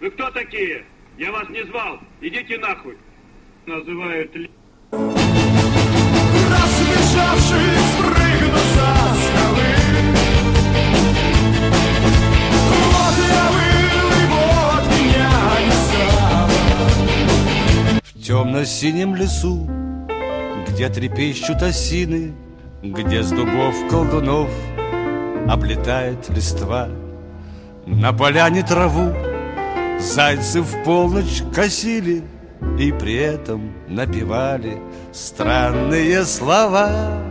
Вы кто такие? Я вас не звал. Идите нахуй. Называют ли... Разбежавшись, прыгну со скалы Вот я был, и вот меня не стало В темно-синем лесу, где трепещут осины, Где с дубов колдунов облетает листва, На поляне траву зайцы в полночь косили И при этом напевали странные слова.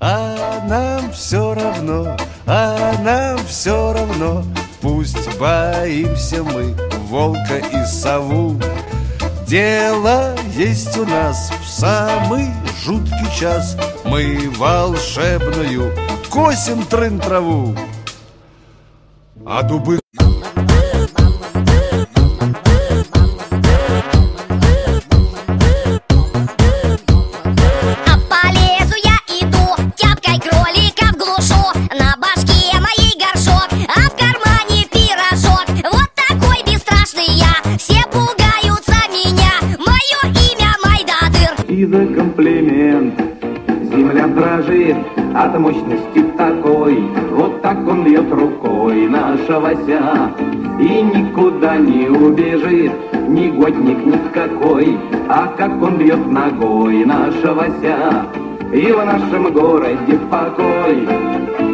А нам все равно, а нам все равно, Пусть боимся мы волка и сову. Дело есть у нас в самый жуткий час Мы волшебную косим трын траву А дубы За комплимент. Земля дрожит от мощности такой. Вот так он льет рукой наша Вася И никуда не убежит Негодник никакой. А как он льет ногой наша Вася И в нашем городе покой